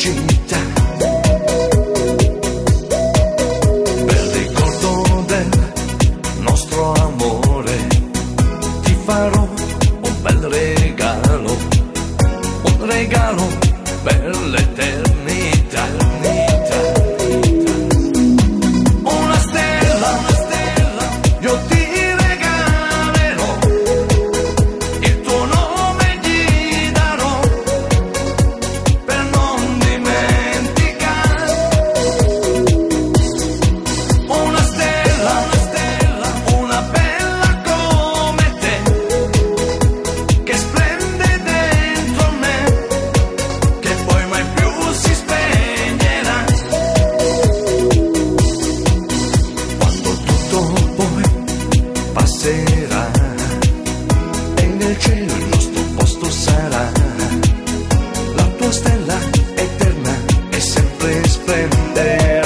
incinta. Bel ricordo del nostro amore, ti farò un bel regalo, un regalo per l'eternità. nel cielo il nostro posto sarà. La tua stella eterna e sempre splenderà.